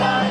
time.